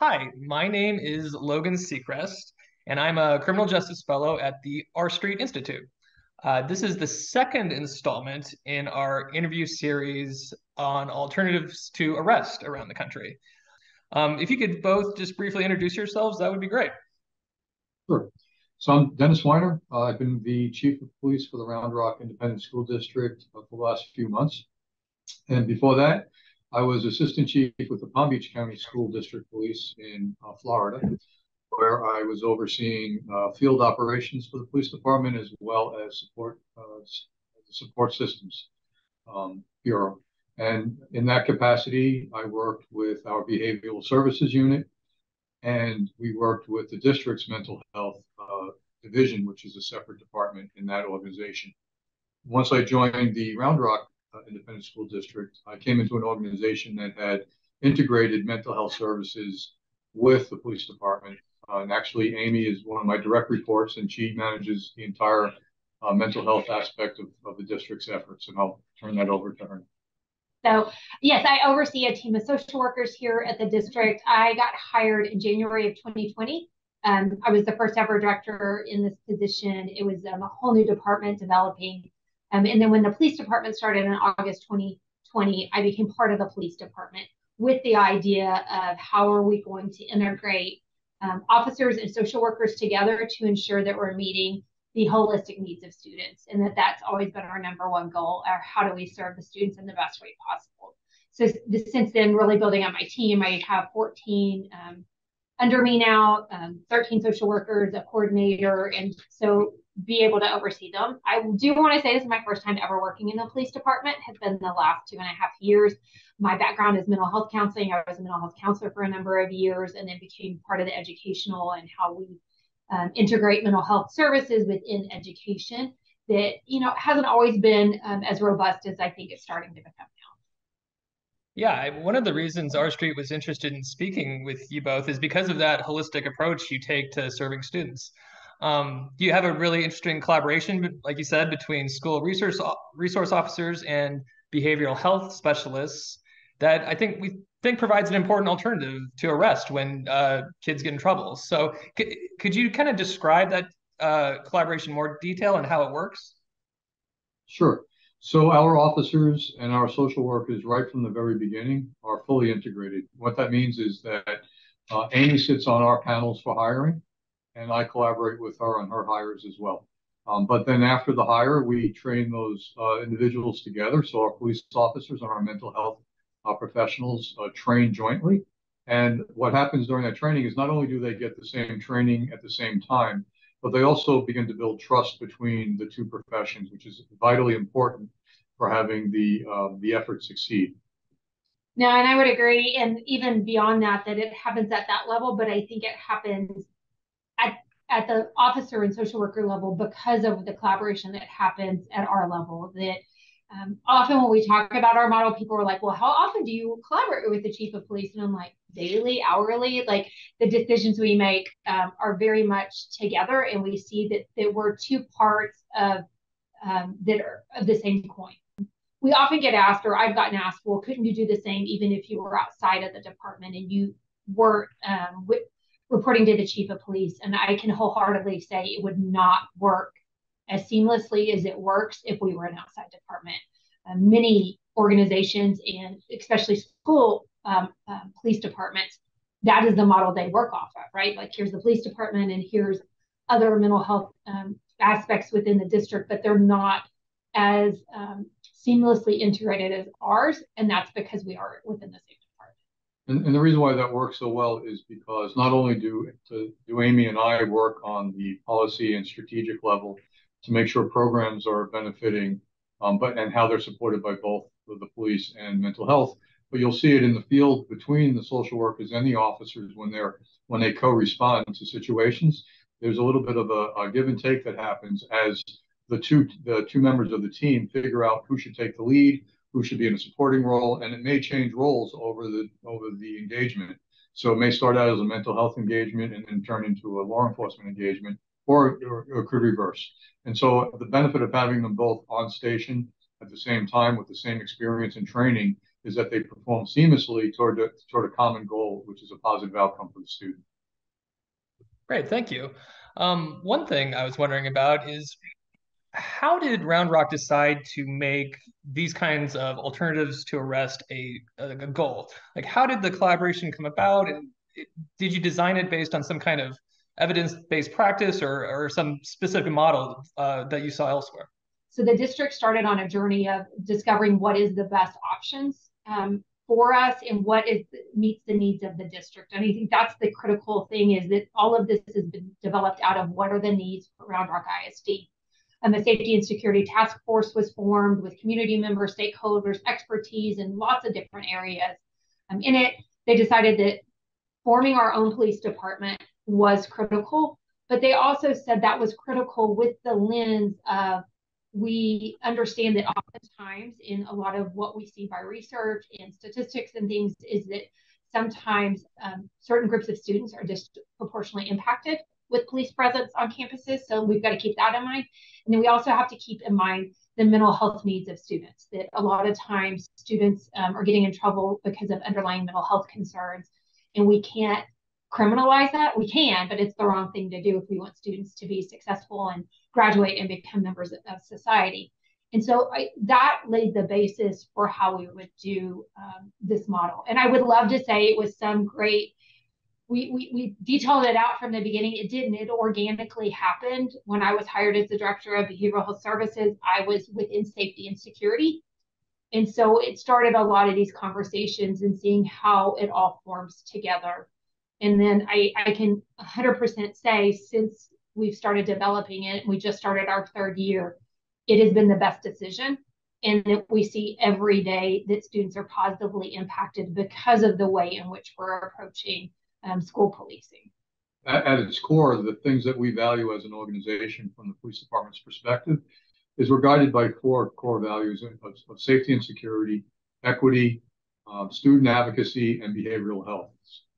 hi, my name is Logan Seacrest, and I'm a criminal justice fellow at the R Street Institute. Uh, this is the second installment in our interview series on alternatives to arrest around the country. Um, if you could both just briefly introduce yourselves, that would be great. Sure. So I'm Dennis Weiner. Uh, I've been the chief of police for the Round Rock Independent School District for the last few months. And before that, I was assistant chief with the Palm Beach County School District Police in uh, Florida, where I was overseeing uh, field operations for the police department as well as support uh, support systems um, bureau. And in that capacity, I worked with our behavioral services unit, and we worked with the district's mental health uh, division, which is a separate department in that organization. Once I joined the Round Rock Independent School District, I came into an organization that had integrated mental health services with the police department. Uh, and actually, Amy is one of my direct reports, and she manages the entire uh, mental health aspect of, of the district's efforts. And I'll turn that over to her. So, yes, I oversee a team of social workers here at the district. I got hired in January of 2020. Um, I was the first ever director in this position. It was um, a whole new department developing um, and then when the police department started in August 2020, I became part of the police department with the idea of how are we going to integrate um, officers and social workers together to ensure that we're meeting the holistic needs of students and that that's always been our number one goal or how do we serve the students in the best way possible. So this, since then really building up my team i have 14 um, under me now um, 13 social workers a coordinator and so be able to oversee them. I do want to say this is my first time ever working in the police department, has been the last two and a half years. My background is mental health counseling. I was a mental health counselor for a number of years and then became part of the educational and how we um, integrate mental health services within education that, you know, hasn't always been um, as robust as I think it's starting to become now. Yeah, one of the reasons R Street was interested in speaking with you both is because of that holistic approach you take to serving students. Um, you have a really interesting collaboration, like you said, between school resource resource officers and behavioral health specialists that I think we think provides an important alternative to arrest when uh, kids get in trouble. So, c- could you kind of describe that uh, collaboration more detail and how it works? Sure. So, our officers and our social workers, right from the very beginning, are fully integrated. What that means is that uh, Amy sits on our panels for hiring and I collaborate with her on her hires as well. Um, but then after the hire, we train those uh, individuals together. So our police officers and our mental health uh, professionals uh, train jointly. And what happens during that training is not only do they get the same training at the same time, but they also begin to build trust between the two professions, which is vitally important for having the uh, the effort succeed. No, and I would agree, and even beyond that, that it happens at that level. But I think it happens at the officer and social worker level because of the collaboration that happens at our level that um, often when we talk about our model people are like well how often do you collaborate with the chief of police? And i'm like daily hourly. Like the decisions we make um, are very much together and we see that, that we're two parts of um, that are of the same coin. We often get asked or i've gotten asked well couldn't you do the same even if you were outside of the department and you weren't um, with, reporting to the chief of police. And I can wholeheartedly say it would not work as seamlessly as it works if we were an outside department. Uh, many organizations and especially school um, um, police departments, that is the model they work off of, right? Like here's the police department and here's other mental health um, aspects within the district, but they're not as um, seamlessly integrated as ours. And that's because we are within the same and, and the reason why that works so well is because not only do, to, do Amy and I work on the policy and strategic level to make sure programs are benefiting, um, but and how they're supported by both the police and mental health, but you'll see it in the field between the social workers and the officers when they're when they co-respond to situations. There's a little bit of a, a give and take that happens as the two the two members of the team figure out who should take the lead, who should be in a supporting role, and it may change roles over the over the engagement. So it may start out as a mental health engagement and then turn into a law enforcement engagement, or, or, or could reverse. And so the benefit of having them both on station at the same time with the same experience and training is that they perform seamlessly toward a, toward a common goal, which is a positive outcome for the student. Great, thank you. Um, one thing I was wondering about is how did Round Rock decide to make these kinds of alternatives to arrest a, a goal? Like, how did the collaboration come about? And did you design it based on some kind of evidence-based practice or, or some specific model uh, that you saw elsewhere? So the district started on a journey of discovering what is the best options um, for us and what is meets the needs of the district. And I think that's the critical thing is that all of this has been developed out of what are the needs for Round Rock ISD. And the Safety and Security Task Force was formed with community members, stakeholders, expertise in lots of different areas. Um, in it, they decided that forming our own police department was critical, but they also said that was critical with the lens of we understand that oftentimes in a lot of what we see by research and statistics and things is that sometimes um, certain groups of students are disproportionately impacted with police presence on campuses. So we've got to keep that in mind. And then we also have to keep in mind the mental health needs of students, that a lot of times students um, are getting in trouble because of underlying mental health concerns. And we can't criminalize that. We can, but it's the wrong thing to do if we want students to be successful and graduate and become members of society. And so I, that laid the basis for how we would do um, this model. And I would love to say it was some great, we, we, we detailed it out from the beginning. It didn't, it organically happened. When I was hired as the director of behavioral health services, I was within safety and security. And so it started a lot of these conversations and seeing how it all forms together. And then I, I can 100% say since we've started developing it, we just started our third year, it has been the best decision. And that we see every day that students are positively impacted because of the way in which we're approaching um, school policing. At, at its core, the things that we value as an organization from the police department's perspective is we're guided by four core values of, of safety and security, equity, uh, student advocacy, and behavioral health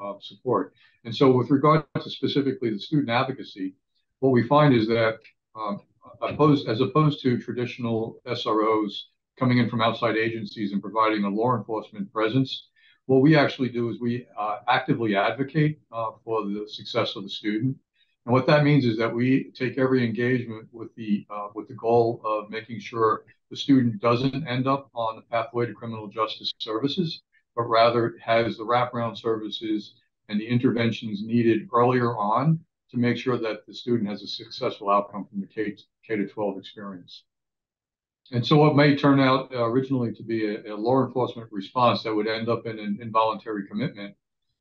uh, support. And so, with regard to specifically the student advocacy, what we find is that um, opposed, as opposed to traditional SROs coming in from outside agencies and providing a law enforcement presence, what we actually do is we uh, actively advocate uh, for the success of the student. And what that means is that we take every engagement with the uh, with the goal of making sure the student doesn't end up on the pathway to criminal justice services, but rather has the wraparound services and the interventions needed earlier on to make sure that the student has a successful outcome from the K, K to 12 experience. And so what may turn out uh, originally to be a, a, law enforcement response that would end up in an involuntary commitment,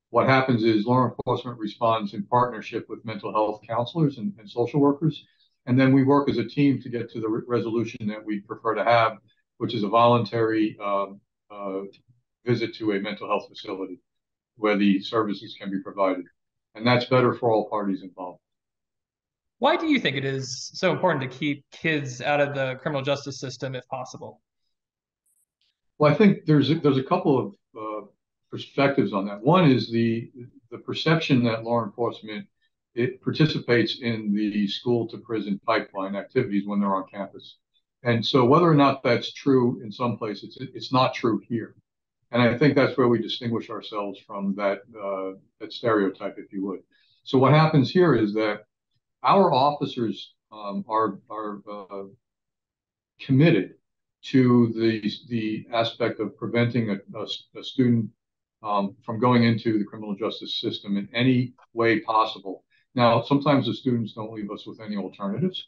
what happens is law enforcement responds in partnership with mental health counselors and, and social workers. And then we work as a team to get to the re resolution that we prefer to have, which is a voluntary um, uh, visit to a mental health facility where the services can be provided. And that's better for all parties involved. Why do you think it is so important to keep kids out of the criminal justice system if possible? Well, I think there's a, there's a couple of uh, perspectives on that. One is the the perception that law enforcement it participates in the school to prison pipeline activities when they're on campus. And so whether or not that's true in some places, it's not true here. And I think that's where we distinguish ourselves from that uh, that stereotype, if you would. So what happens here is that our officers um, are are uh, committed to the the aspect of preventing a, a, a student um, from going into the criminal justice system in any way possible. Now, sometimes the students don't leave us with any alternatives,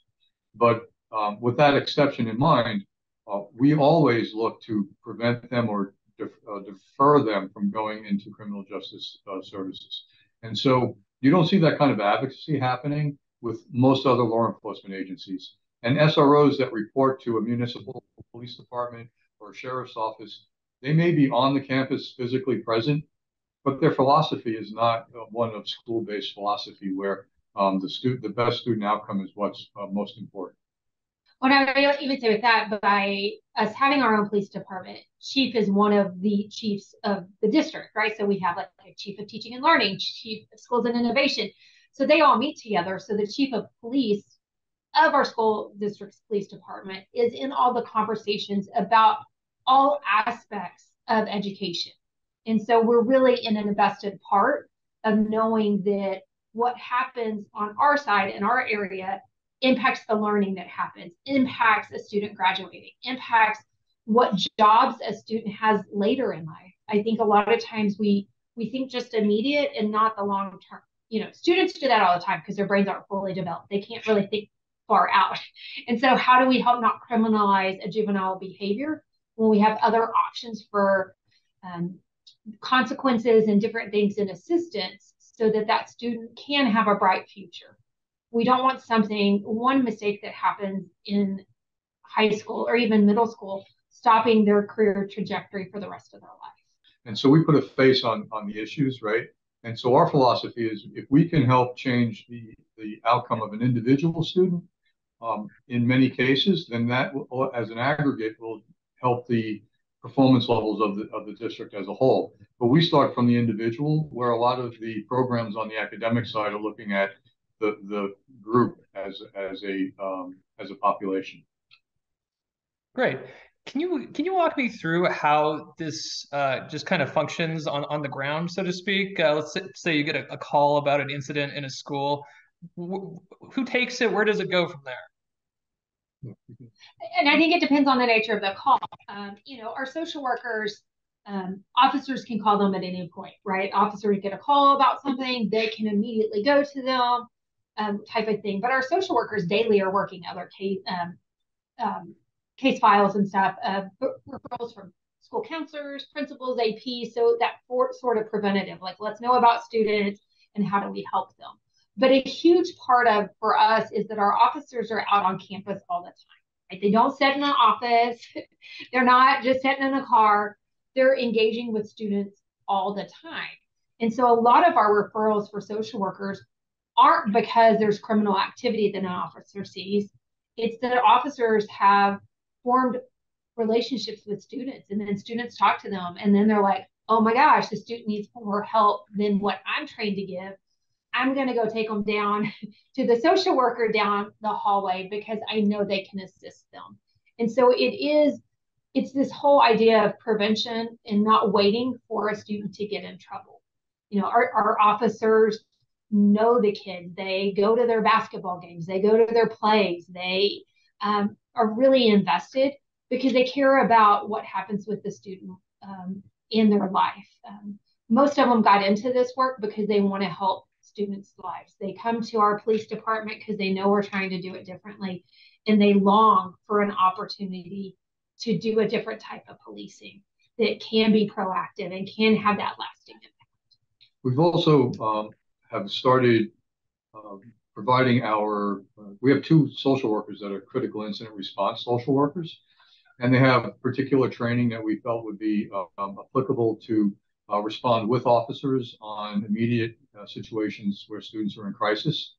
but um, with that exception in mind, uh, we always look to prevent them or def, uh, defer them from going into criminal justice uh, services. And so you don't see that kind of advocacy happening with most other law enforcement agencies. And SROs that report to a municipal police department or sheriff's office, they may be on the campus physically present, but their philosophy is not one of school-based philosophy where um, the student, the best student outcome is what's uh, most important. What I would even say with that, by us having our own police department, chief is one of the chiefs of the district, right? So we have like a chief of teaching and learning, chief of schools and innovation. So they all meet together. So the chief of police of our school district's police department is in all the conversations about all aspects of education. And so we're really in an invested part of knowing that what happens on our side in our area impacts the learning that happens, impacts a student graduating, impacts what jobs a student has later in life. I think a lot of times we we think just immediate and not the long term. You know, students do that all the time because their brains aren't fully developed. They can't really think far out. And so how do we help not criminalize a juvenile behavior when we have other options for um, consequences and different things in assistance so that that student can have a bright future. We don't want something, one mistake that happens in high school or even middle school, stopping their career trajectory for the rest of their life. And so we put a face on, on the issues, right? And so our philosophy is if we can help change the, the outcome of an individual student, um, in many cases, then that will, as an aggregate will help the performance levels of the of the district as a whole. But we start from the individual, where a lot of the programs on the academic side are looking at the the group as as a um, as a population. Great. Can you can you walk me through how this uh, just kind of functions on, on the ground, so to speak? Uh, let's say, you get a, a, call about an incident in a school. Wh who takes it? Where does it go from there? and I think it depends on the nature of the call. Um, you know, our social workers, um, officers can call them at any point, right? Officers get a call about something, they can immediately go to them, um, type of thing. But our social workers daily are working other case um, um, case files and stuff, uh, referrals from school counselors, principals, AP. So that for, sort of preventative, like let's know about students and how do we help them. But a huge part of for us is that our officers are out on campus all the time. Right? They don't sit in an office. They're not just sitting in a car. They're engaging with students all the time. And so a lot of our referrals for social workers aren't because there's criminal activity that an officer sees. It's that officers have formed relationships with students and then students talk to them and then they're like, oh my gosh, the student needs more help than what I'm trained to give. I'm going to go take them down to the social worker down the hallway because I know they can assist them. And so it is, it's this whole idea of prevention and not waiting for a student to get in trouble. You know, our, our officers know the kids, they go to their basketball games, they go to their plays, they um, are really invested because they care about what happens with the student um, in their life. Um, most of them got into this work because they want to help students' lives. They come to our police department because they know we're trying to do it differently and they long for an opportunity to do a different type of policing that can be proactive and can have that lasting impact. We've also um, have started um, providing our, uh, we have two social workers that are critical incident response social workers, and they have particular training that we felt would be uh, um, applicable to uh, respond with officers on immediate uh, situations where students are in crisis.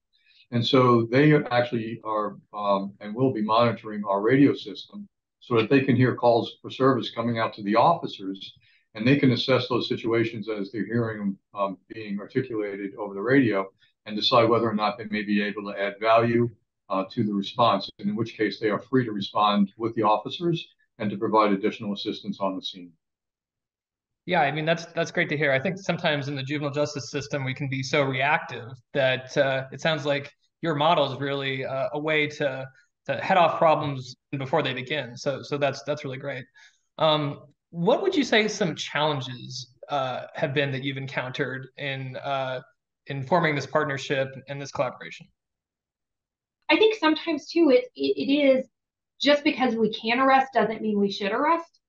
And so they actually are um, and will be monitoring our radio system so that they can hear calls for service coming out to the officers and they can assess those situations as they're hearing them um, being articulated over the radio and decide whether or not they may be able to add value uh, to the response, and in which case they are free to respond with the officers and to provide additional assistance on the scene. Yeah, I mean that's that's great to hear. I think sometimes in the juvenile justice system we can be so reactive that uh, it sounds like your model is really uh, a way to to head off problems before they begin. So so that's that's really great. Um, what would you say some challenges uh, have been that you've encountered in uh, in forming this partnership and this collaboration? I think sometimes too it, it, it is just because we can arrest doesn't mean we should arrest.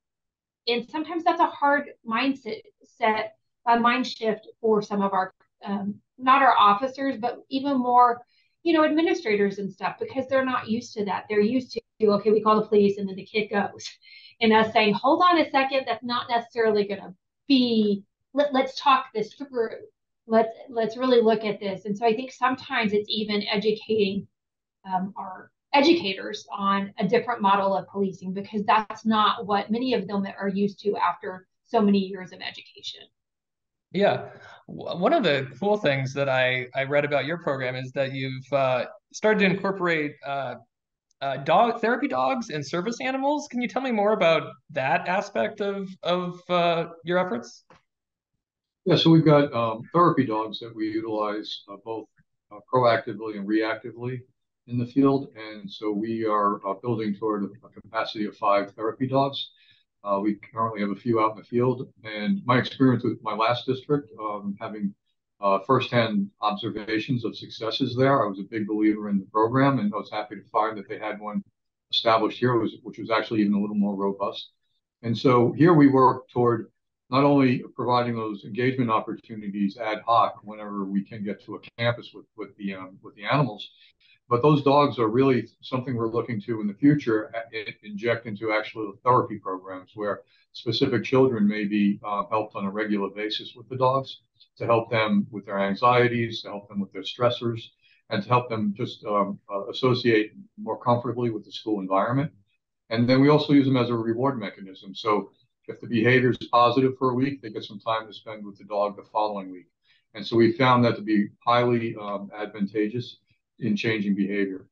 And sometimes that's a hard mindset set a mind shift for some of our um, not our officers but even more you know administrators and stuff because they're not used to that. They're used to okay we call the police and then the kid goes. And us saying hold on a second that's not necessarily going to be let, let's talk this through let's let's really look at this and so i think sometimes it's even educating um, our educators on a different model of policing because that's not what many of them are used to after so many years of education. Yeah. One of the cool things that I, I read about your program is that you've uh, started to incorporate uh, uh, dog therapy dogs and service animals. Can you tell me more about that aspect of of uh, your efforts? Yeah, so we've got um, therapy dogs that we utilize uh, both uh, proactively and reactively in the field, and so we are uh, building toward a, capacity of five therapy dogs. Uh, we currently have a few out in the field, and my experience with my last district, um, having uh, firsthand observations of successes there. I was a big believer in the program, and I was happy to find that they had one established here, which was actually even a little more robust. And so here we work toward not only providing those engagement opportunities ad hoc whenever we can get to a campus with with the um, with the animals, but those dogs are really something we're looking to in the future uh, inject into actual therapy programs where specific children may be uh, helped on a regular basis with the dogs to help them with their anxieties, to help them with their stressors, and to help them just um, uh, associate more comfortably with the school environment. And then we also use them as a reward mechanism. So if the behavior is positive for a week, they get some time to spend with the dog the following week. And so we found that to be highly um, advantageous in changing behavior.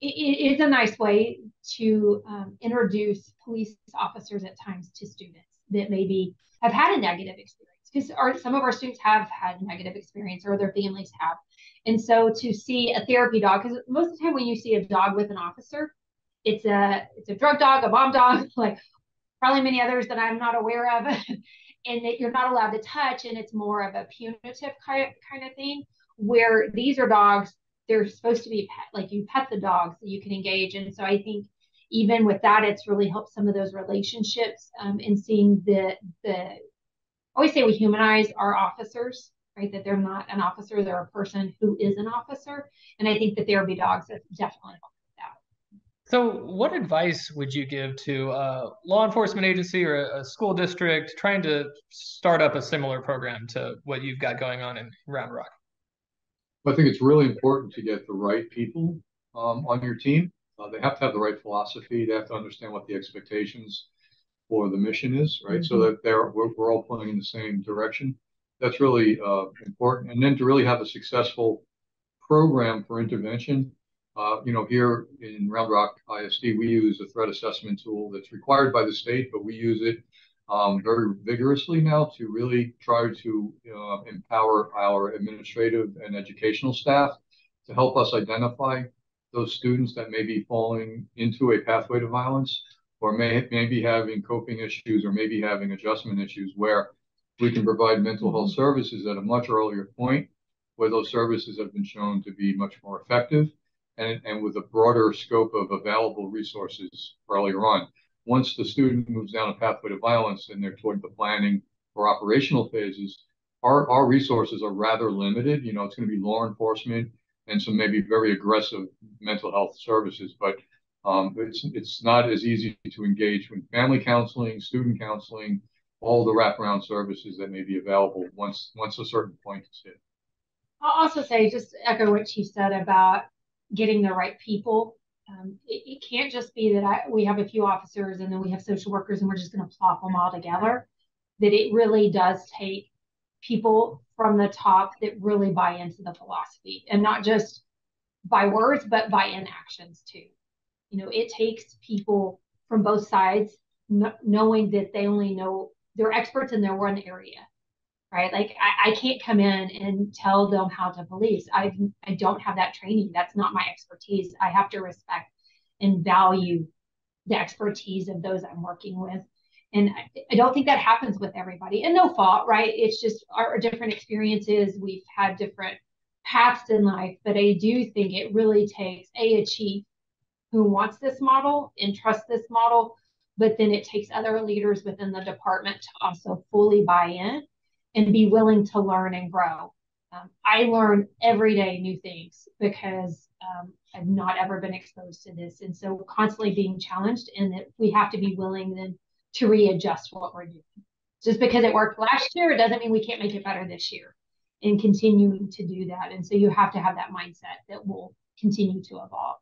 It is a nice way to um, introduce police officers at times to students that maybe have had a negative experience because some of our students have had negative experience or their families have. And so to see a therapy dog, because most of the time when you see a dog with an officer, it's a it's a drug dog, a bomb dog, like probably many others that I'm not aware of, and that you're not allowed to touch, and it's more of a punitive kind kind of thing. Where these are dogs, they're supposed to be pet, like you pet the dog so you can engage. And so I think even with that, it's really helped some of those relationships um, in seeing the the always say we humanize our officers, right? That they're not an officer, they're a person who is an officer. And I think that therapy dogs have definitely helped. So, what advice would you give to a law enforcement agency or a, school district trying to start up a similar program to what you've got going on in Round Rock? I think it's really important to get the right people um, on your team. Uh, they have to have the right philosophy. They have to understand what the expectations for the mission is, right? Mm-hmm. So that they're we're, we're, all pulling in the same direction. That's really uh, important. And then to really have a successful program for intervention. Uh, you know, here in Round Rock ISD, we use a threat assessment tool that's required by the state, but we use it um, very vigorously now to really try to uh, empower our administrative and educational staff to help us identify those students that may be falling into a pathway to violence or may, maybe having coping issues or maybe having adjustment issues where we can provide mental health services at a much earlier point where those services have been shown to be much more effective and, and with a broader scope of available resources earlier on. Once the student moves down a pathway to violence and they're toward the planning or operational phases, our, our resources are rather limited. You know, it's going to be law enforcement and some maybe very aggressive mental health services, but um, it's it's not as easy to engage with family counseling, student counseling, all the wraparound services that may be available once once a certain point is hit. I'll also say, just echo what she said about getting the right people. Um, it, it, can't just be that I, we have a few officers and then we have social workers and we're just going to plop them all together. That it really does take people from the top that really buy into the philosophy and not just by words, but by in actions too you know it takes people from both sides knowing that they only know they're experts in their one area right? Like I, I can't come in and tell them how to police. I i don't have that training. That's not my expertise. I have to respect and value the expertise of those i'm working with. And I, I don't think that happens with everybody and no fault right? It's just our different experiences. We've had different paths in life but i do think it really takes a, a chief who wants this model and trusts this model, but then it takes other leaders within the department to also fully buy in and be willing to learn and grow. Um, I learn every day new things because um, I've not ever been exposed to this. And so constantly being challenged and that we have to be willing then to readjust what we're doing. Just because it worked last year, it doesn't mean we can't make it better this year and continuing to do that. And so you have to have that mindset that will continue to evolve.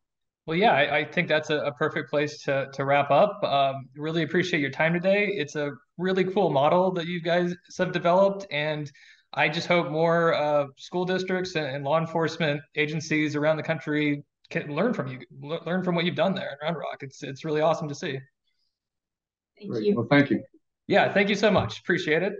Well, yeah, I, I think that's a, a, perfect place to to wrap up. Um, really appreciate your time today. It's a really cool model that you guys have developed, and I just hope more uh, school districts and, and, law enforcement agencies around the country can learn from you, learn from what you've done there in Round Rock. It's it's really awesome to see. Thank Great. you. Well, thank you. Yeah, thank you so much. Appreciate it.